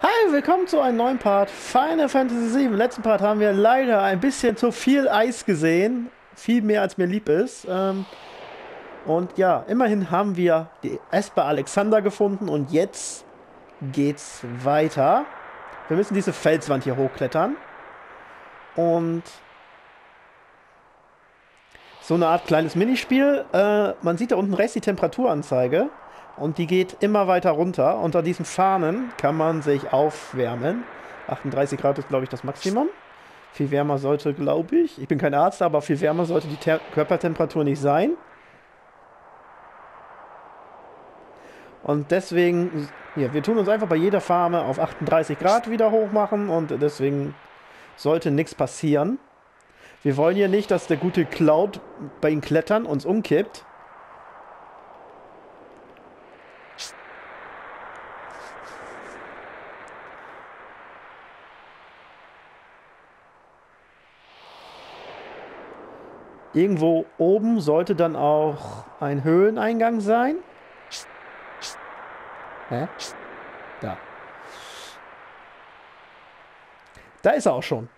Hi, willkommen zu einem neuen Part Final Fantasy VII. Im letzten Part haben wir leider ein bisschen zu viel Eis gesehen. Viel mehr als mir lieb ist. Ähm, und ja, immerhin haben wir die Esper Alexander gefunden und jetzt geht's weiter. Wir müssen diese Felswand hier hochklettern. Und so eine Art kleines Minispiel. Äh, man sieht da unten rechts die Temperaturanzeige und die geht immer weiter runter. Unter diesen Fahnen kann man sich aufwärmen. 38 Grad ist, glaube ich, das Maximum. Viel wärmer sollte, glaube ich, ich bin kein Arzt, aber viel wärmer sollte die Ter Körpertemperatur nicht sein. Und deswegen, ja, wir tun uns einfach bei jeder Farme auf 38 Grad wieder hochmachen und deswegen sollte nichts passieren. Wir wollen ja nicht, dass der gute Cloud bei ihm klettern uns umkippt. Irgendwo oben sollte dann auch ein Höhleneingang sein. Hä? Da. Da ist er auch schon.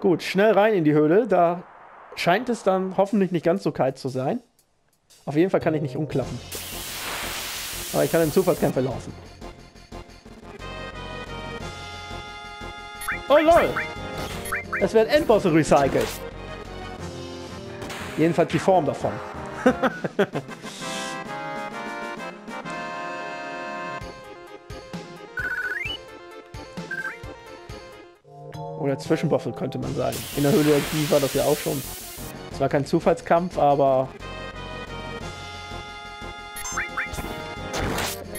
Gut, schnell rein in die Höhle. Da scheint es dann hoffentlich nicht ganz so kalt zu sein. Auf jeden Fall kann ich nicht umklappen. Aber ich kann den Zufallskämpfer laufen. Oh lol! Es werden Endbosse recycelt. Jedenfalls die Form davon. Oder Zwischenbosse könnte man sagen. In der Höhle der Knie war das ja auch schon. Es war kein Zufallskampf, aber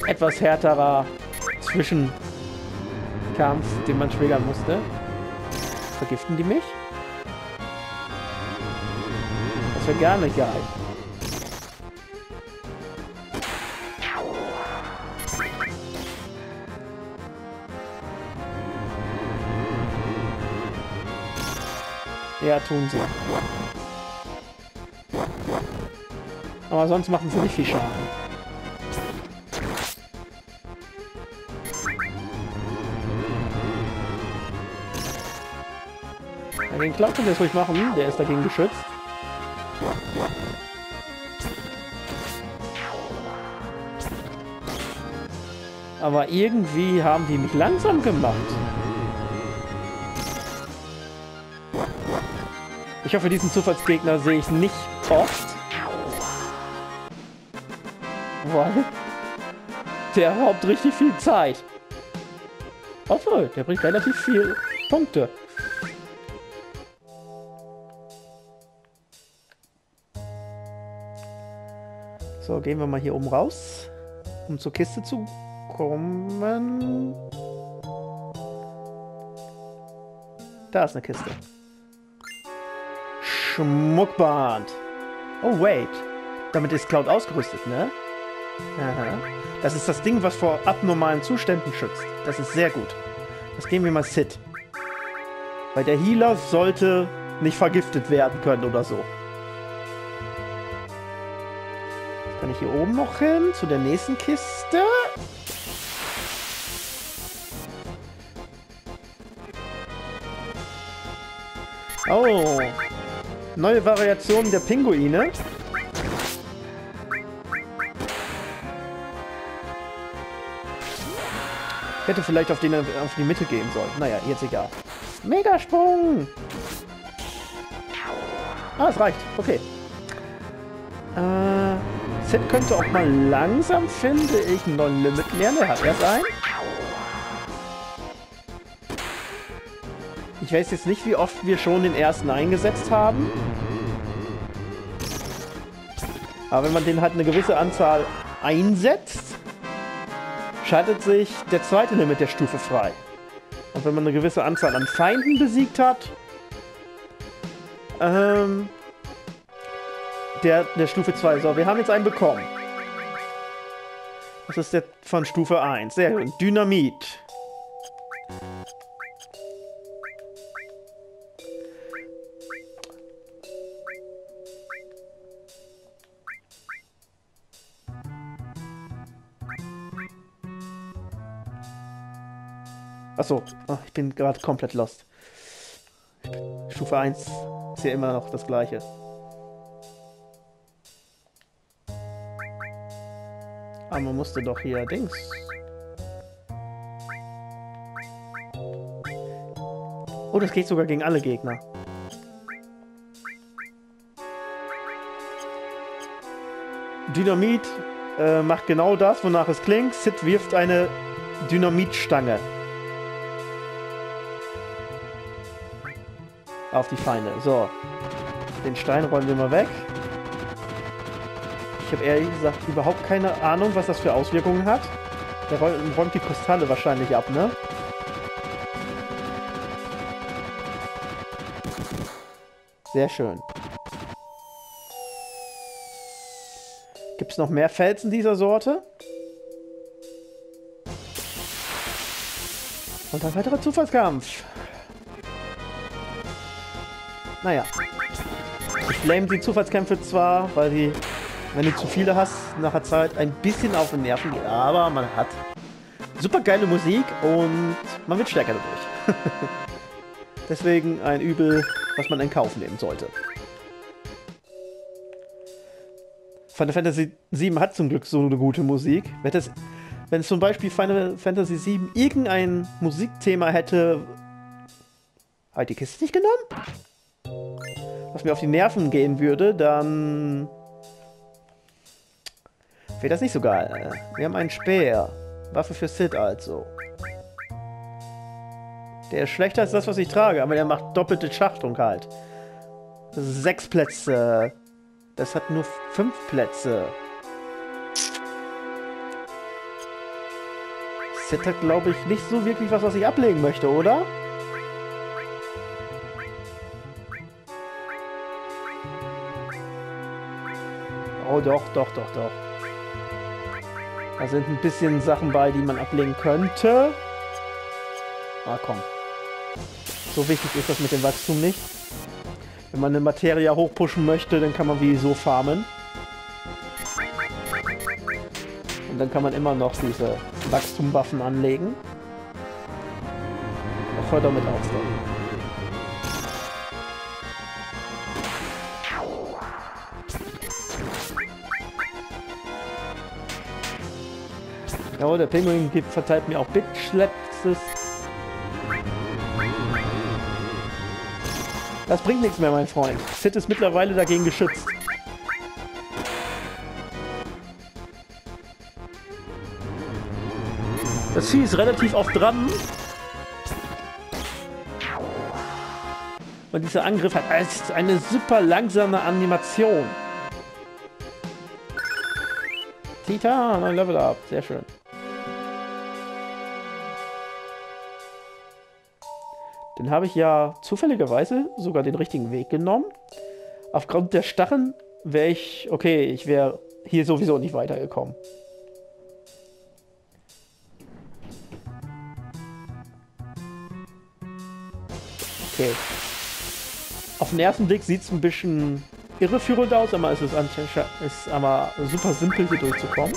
etwas härterer Zwischenkampf, den man schwägern musste. Vergiften die mich? Das wäre gar nicht geil. Ja, tun sie. Aber sonst machen sie nicht viel Schaden. Den Cloud wir ruhig machen. Der ist dagegen geschützt. Aber irgendwie haben die mich langsam gemacht. Ich hoffe, diesen Zufallsgegner sehe ich nicht oft. Weil der raubt richtig viel Zeit. Obwohl, der bringt relativ viel Punkte. So, gehen wir mal hier oben raus, um zur Kiste zu kommen. Da ist eine Kiste. Schmuckband. Oh, wait. Damit ist Cloud ausgerüstet, ne? Aha. Das ist das Ding, was vor abnormalen Zuständen schützt. Das ist sehr gut. Das geben wir mal Sid. Weil der Healer sollte nicht vergiftet werden können oder so. Kann ich hier oben noch hin? Zu der nächsten Kiste? Oh. Neue Variationen der Pinguine. Hätte vielleicht auf, den, auf die Mitte gehen sollen. Naja, jetzt egal. Megasprung! Ah, es reicht. Okay. Äh... Sid könnte auch mal langsam, finde ich, Non-Limit lernen. Er hat erst ein. Ich weiß jetzt nicht, wie oft wir schon den ersten eingesetzt haben. Aber wenn man den halt eine gewisse Anzahl einsetzt, schaltet sich der zweite Limit der Stufe frei. Und wenn man eine gewisse Anzahl an Feinden besiegt hat, ähm, der, der Stufe 2. So, wir haben jetzt einen bekommen. Das ist der von Stufe 1. Sehr gut. Dynamit. Achso, oh, ich bin gerade komplett lost. Stufe 1 ist ja immer noch das gleiche. Aber man musste doch hier Dings. Oh, das geht sogar gegen alle Gegner. Dynamit äh, macht genau das, wonach es klingt. Sid wirft eine Dynamitstange. Auf die Feinde. So. Den Stein räumen wir mal weg. Ich habe ehrlich gesagt überhaupt keine Ahnung, was das für Auswirkungen hat. Der räumt die Kristalle wahrscheinlich ab, ne? Sehr schön. Gibt es noch mehr Felsen dieser Sorte? Und ein weiterer Zufallskampf. Naja. Ich blame die Zufallskämpfe zwar, weil die, wenn du zu viele hast, nachher Zeit ein bisschen auf den Nerven geht. Aber man hat super geile Musik und man wird stärker dadurch. Deswegen ein Übel, was man in Kauf nehmen sollte. Final Fantasy VII hat zum Glück so eine gute Musik. Wenn, das, wenn zum Beispiel Final Fantasy VII irgendein Musikthema hätte... Halt die Kiste nicht genommen? Was mir auf die Nerven gehen würde, dann... Wäre das nicht so geil. Wir haben einen Speer. Waffe für Sid also. Der ist schlechter als das, was ich trage, aber der macht doppelte Schachtung halt. Sechs Plätze. Das hat nur fünf Plätze. Set hat, glaube ich, nicht so wirklich was, was ich ablegen möchte, oder? Oh, doch, doch, doch, doch. Da sind ein bisschen Sachen bei, die man ablegen könnte. Ah, komm. So wichtig ist das mit dem Wachstum nicht. Wenn man eine Materie hochpushen möchte, dann kann man wie so farmen. Und dann kann man immer noch diese Wachstumwaffen anlegen. Auch hör damit auf. Ja, der Pinguin verteilt mir auch Bitschlepses. Das bringt nichts mehr, mein Freund. Sid ist mittlerweile dagegen geschützt. Das Vieh ist relativ oft dran. Und dieser Angriff hat eine super langsame Animation. Titan, ein Level Up. Sehr schön. Den habe ich ja zufälligerweise sogar den richtigen Weg genommen. Aufgrund der Stacheln wäre ich, okay, ich wäre hier sowieso nicht weitergekommen. Okay. Auf den ersten Blick sieht es ein bisschen irreführend aus, aber es ist, ist aber super simpel hier durchzukommen.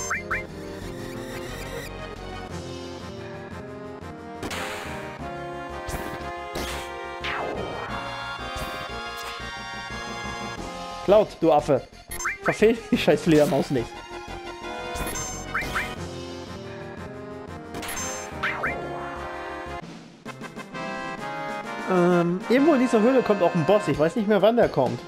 Cloud, du Affe. Verfehl die scheiß Fledermaus nicht. Ähm, irgendwo in dieser Höhle kommt auch ein Boss. Ich weiß nicht mehr, wann der kommt.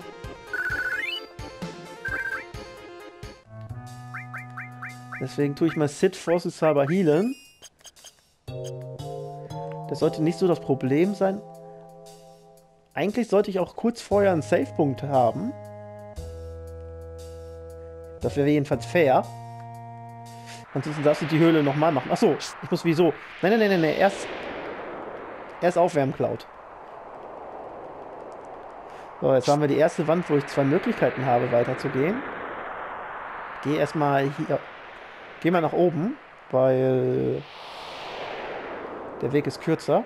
Deswegen tue ich mal Sid vorsichtshalber healen. Das sollte nicht so das Problem sein. Eigentlich sollte ich auch kurz vorher einen Savepunkt haben. Das wäre jedenfalls fair. Ansonsten darfst du die Höhle nochmal machen. Achso, ich muss wieso? Nein, nein, nein, nein. Erst, erst aufwärmen, Cloud. So, jetzt haben wir die erste Wand, wo ich zwei Möglichkeiten habe, weiterzugehen. Geh erstmal hier. Geh mal nach oben, weil der Weg ist kürzer.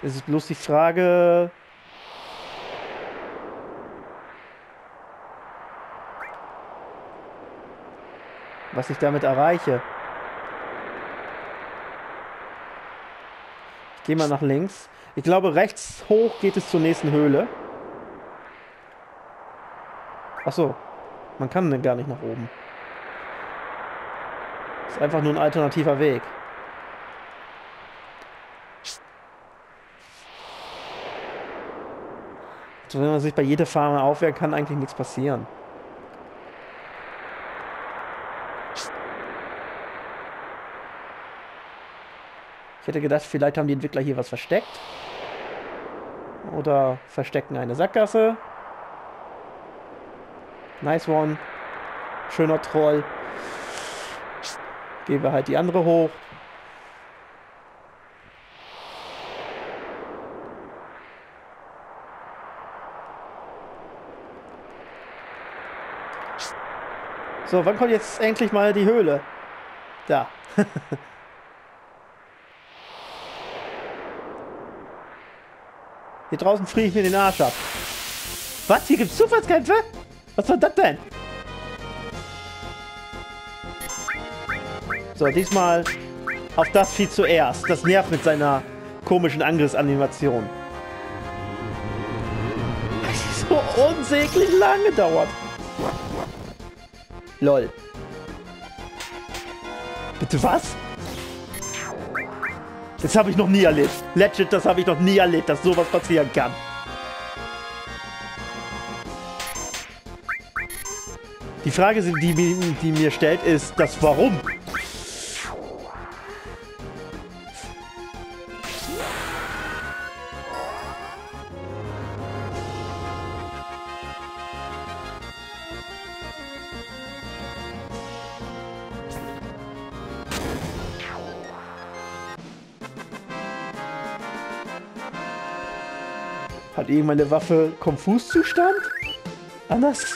Es ist bloß die Frage. Was ich damit erreiche. Ich gehe mal nach links. Ich glaube, rechts hoch geht es zur nächsten Höhle. Achso. Man kann denn gar nicht nach oben. Ist einfach nur ein alternativer Weg. Wenn man sich bei jeder Farbe aufwehren kann, eigentlich nichts passieren. Ich hätte gedacht, vielleicht haben die Entwickler hier was versteckt. Oder verstecken eine Sackgasse. Nice one. Schöner Troll. Gehen wir halt die andere hoch. So, wann kommt jetzt endlich mal die Höhle? Da. Hier draußen friere ich mir den Arsch ab. Was? Hier gibt's Zufallskämpfe? Was soll das denn? So, diesmal auf das Vieh zuerst. Das nervt mit seiner komischen Angriffsanimation. Das so unsäglich lange dauert. Lol. Bitte was? Das habe ich noch nie erlebt. Legit, das habe ich noch nie erlebt, dass sowas passieren kann. Die Frage, die, die mir stellt, ist das Warum. Hat irgendeine Waffe Konfuszustand? Anders?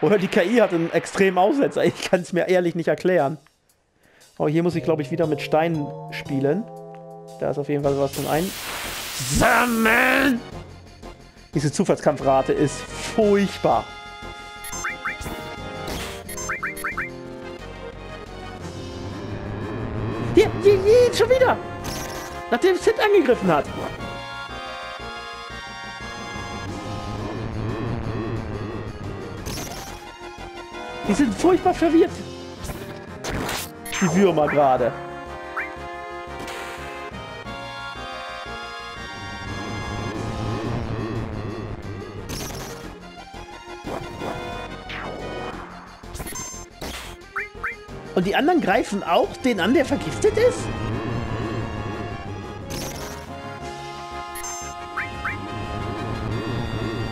Oder die KI hat einen extremen Aussetzer. Ich kann es mir ehrlich nicht erklären. Oh, hier muss ich, glaube ich, wieder mit Steinen spielen. Da ist auf jeden Fall was zum Einsammeln. Diese Zufallskampfrate ist furchtbar. Hier, hier, hier, schon wieder. Nachdem Sid angegriffen hat. Die sind furchtbar verwirrt. Die Würmer gerade. Und die anderen greifen auch den an, der vergiftet ist?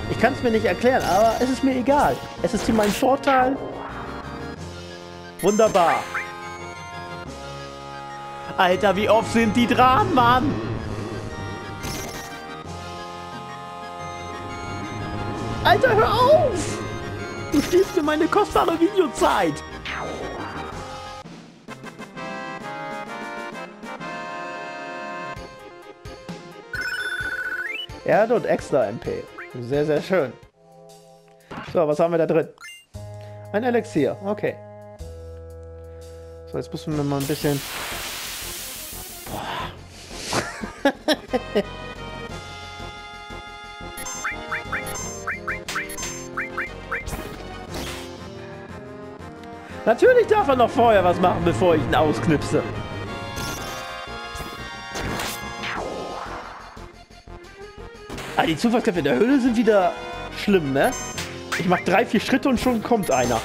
Ich kann es mir nicht erklären, aber es ist mir egal. Es ist zu meinem Vorteil. Wunderbar. Alter, wie oft sind die dran, Mann? Alter, hör auf! Du stehst mir meine kostbare Videozeit. Erde und extra MP. Sehr, sehr schön. So, was haben wir da drin? Ein Elixier. Okay. So, jetzt müssen wir mal ein bisschen... Natürlich darf er noch vorher was machen, bevor ich ihn ausknipse. Ah, die Zufallskämpfe in der Höhle sind wieder schlimm, ne? Ich mach drei, vier Schritte und schon kommt einer.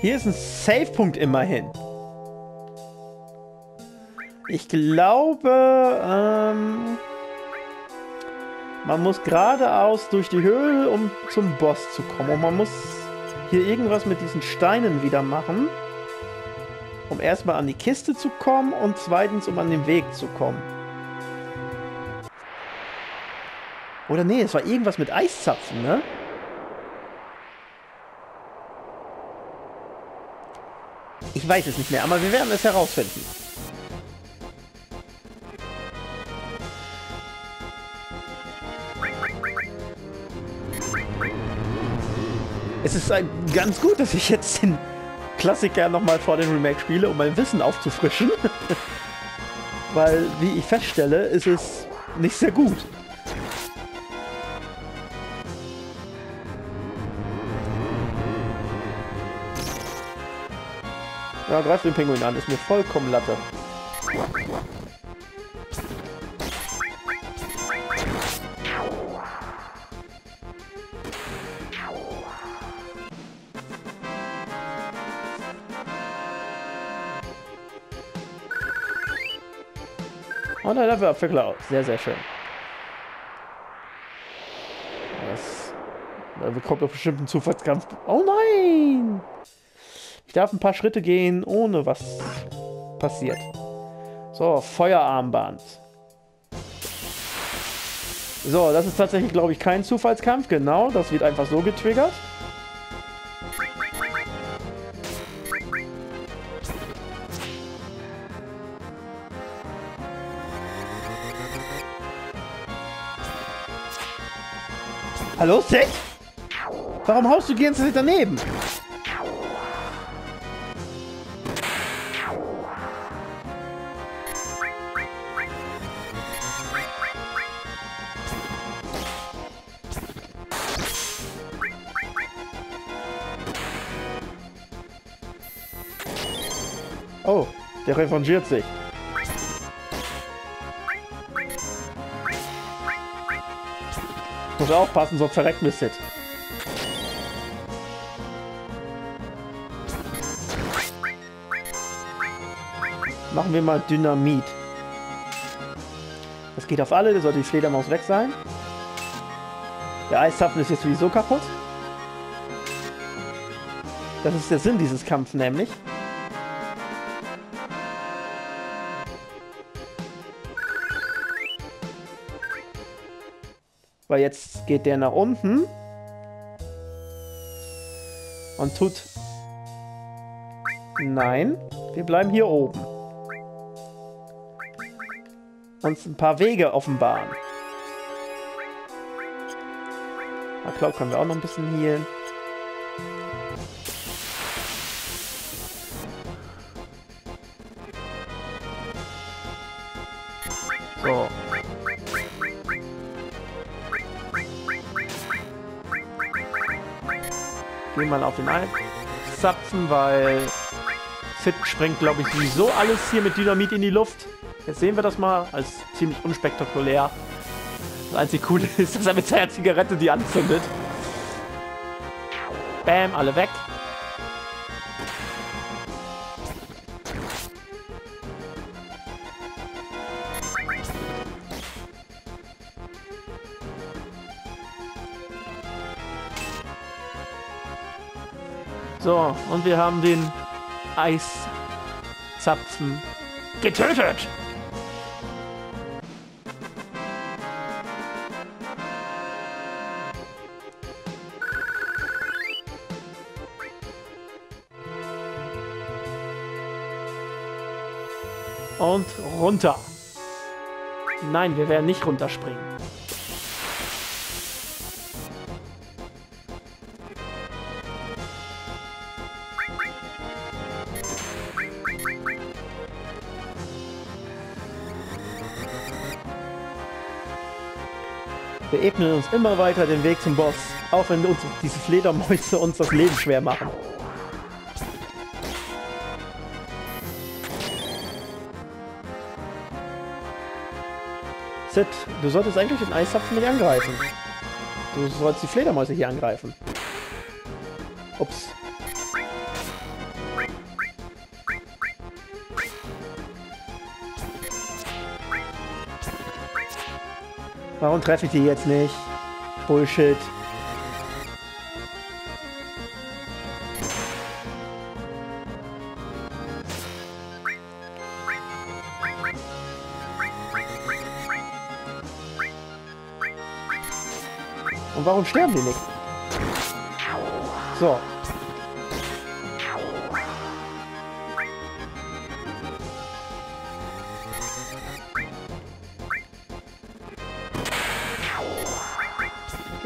Hier ist ein Save-Punkt immerhin. Ich glaube, ähm, man muss geradeaus durch die Höhle, um zum Boss zu kommen. Und man muss hier irgendwas mit diesen Steinen wieder machen. um erstmal an die Kiste zu kommen und zweitens, um an den Weg zu kommen. Oder nee, es war irgendwas mit Eiszapfen, ne? Weiß es nicht mehr, aber wir werden es herausfinden. Es ist ganz gut, dass ich jetzt den Klassiker nochmal vor dem Remake spiele, um mein Wissen aufzufrischen. Weil, wie ich feststelle, ist es nicht sehr gut. Ja, greif den Pinguin an, ist mir vollkommen Latte. Und ein Level für Cloud. Sehr, sehr schön. Das, da kommt doch bestimmt ein Zufallskampf. Oh nein! Ich darf ein paar Schritte gehen, ohne was passiert. So, Feuerarmband. So, das ist tatsächlich, glaube ich, kein Zufallskampf. Genau, das wird einfach so getriggert. Hallo, Seth? Warum haust du die daneben? Der revanchiert sich. Muss aufpassen, sonst verreckt mir Sid. Machen wir mal Dynamit. Das geht auf alle, da sollte die Fledermaus weg sein. Der Eiszapfen ist jetzt sowieso kaputt. Das ist der Sinn dieses Kampfs nämlich. Weil jetzt geht der nach unten. Und tut... Nein, wir bleiben hier oben. Uns ein paar Wege offenbaren. Na klar, können wir auch noch ein bisschen healen. Gehen mal auf den Zapfen, weil Fit sprengt, glaube ich, sowieso alles hier mit Dynamit in die Luft. Jetzt sehen wir das mal als ziemlich unspektakulär. Das einzige Coole ist, dass er mit seiner Zigarette die anzündet. Bam, alle weg. So, und wir haben den Eiszapfen getötet. Und runter. Nein, wir werden nicht runterspringen. Ebnen uns immer weiter den Weg zum Boss, auch wenn uns diese Fledermäuse uns das Leben schwer machen. Sid, du solltest eigentlich den Eiszapfen nicht angreifen. Du sollst die Fledermäuse hier angreifen. Ups. Warum treffe ich die jetzt nicht? Bullshit. Und warum sterben die nicht? So,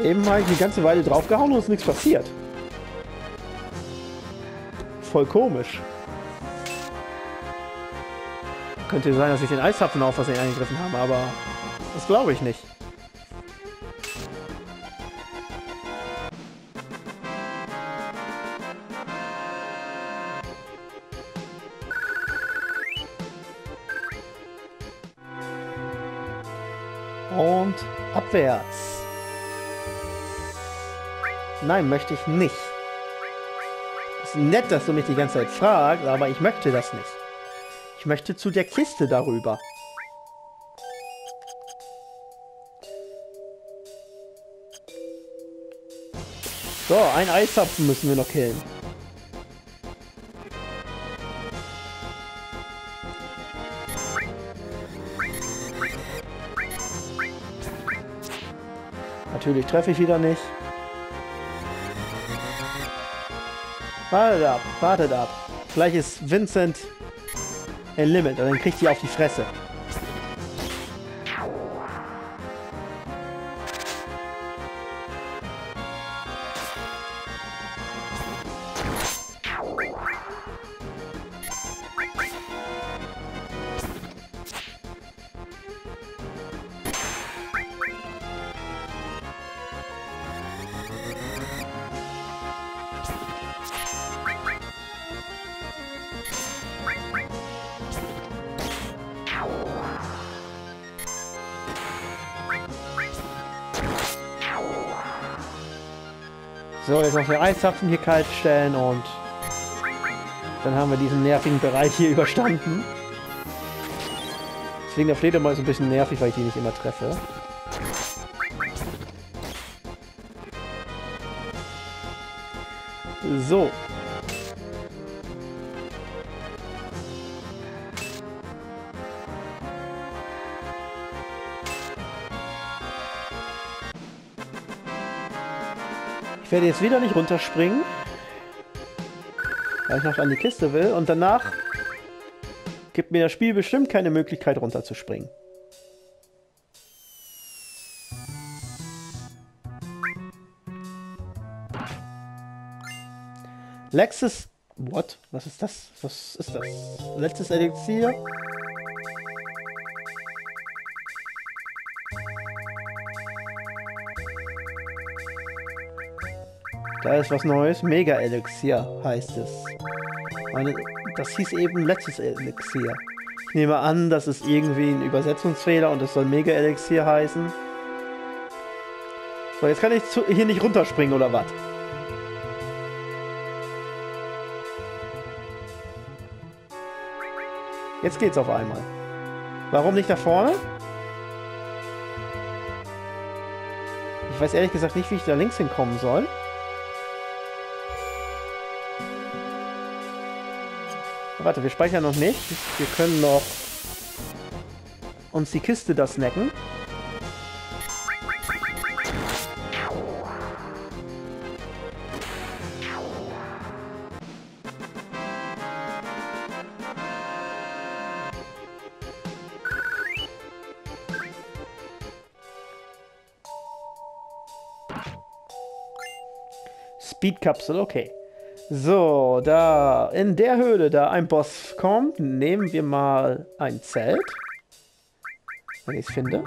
Eben ich die ganze Weile draufgehauen und ist nichts passiert. Voll komisch. Könnte sein, dass ich den Eiszapfen auf was eingegriffen habe, aber das glaube ich nicht. Nein, möchte ich nicht. Ist nett, dass du mich die ganze Zeit fragst, aber ich möchte das nicht. Ich möchte zu der Kiste darüber. So, ein Eiszapfen müssen wir noch killen. Natürlich treffe ich wieder nicht. Wartet ab, wartet ab. Gleich ist Vincent ein Limit und dann kriegt die auf die Fresse. So, jetzt noch den Eiszapfen hier kalt stellen und dann haben wir diesen nervigen Bereich hier überstanden. Deswegen der Fledermaus ein bisschen nervig, weil ich die nicht immer treffe. So. Werde jetzt wieder nicht runterspringen. Weil ich noch an die Kiste will. Und danach gibt mir das Spiel bestimmt keine Möglichkeit runterzuspringen. Lexus... What? Was ist das? Was ist das? Letztes Elixier? Da ist was Neues. Mega Elixier heißt es. Meine, das hieß eben letztes Elixier. Ich nehme an, das ist irgendwie ein Übersetzungsfehler und es soll Mega Elixier heißen. So, jetzt kann ich zu, hier nicht runterspringen oder was? Jetzt geht's auf einmal. Warum nicht da vorne? Ich weiß ehrlich gesagt nicht, wie ich da links hinkommen soll. Warte, wir speichern noch nicht. Wir können noch uns die Kiste da snacken. Speedkapsel, okay. So, da in der Höhle, da ein Boss kommt, nehmen wir mal ein Zelt. Wenn ich es finde.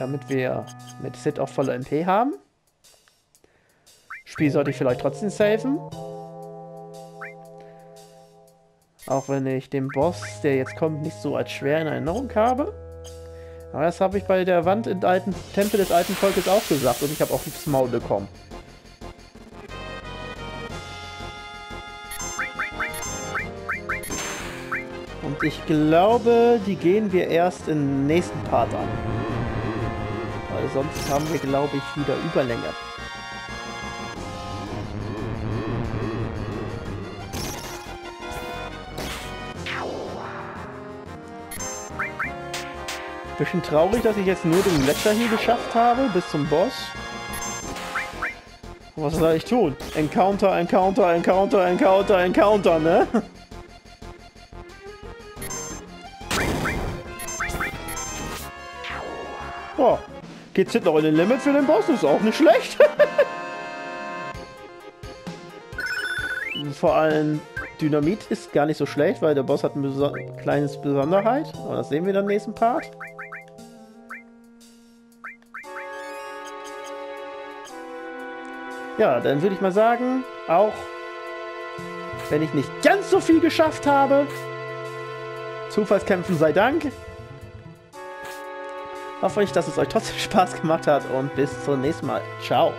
Damit wir mit Sid auch volle MP haben. Spiel sollte ich vielleicht trotzdem safen. Auch wenn ich den Boss, der jetzt kommt, nicht so als schwer in Erinnerung habe. Aber das habe ich bei der Wand im alten Tempel des alten Volkes auch gesagt und ich habe auch aufs Maul bekommen. Und ich glaube, die gehen wir erst im nächsten Part an. Weil sonst haben wir, glaube ich, wieder Überlänge. Bisschen traurig, dass ich jetzt nur den Gletscher hier geschafft habe, bis zum Boss. Was soll ich tun? Encounter, Encounter, Encounter, Encounter, Encounter, ne? Oh, geht's jetzt noch in den Limit für den Boss? Ist auch nicht schlecht. Vor allem Dynamit ist gar nicht so schlecht, weil der Boss hat ein beso kleines Besonderheit. Aber das sehen wir dann im nächsten Part. Ja, dann würde ich mal sagen, auch wenn ich nicht ganz so viel geschafft habe, Zufallskämpfen sei Dank, hoffe ich, dass es euch trotzdem Spaß gemacht hat und bis zum nächsten Mal. Ciao.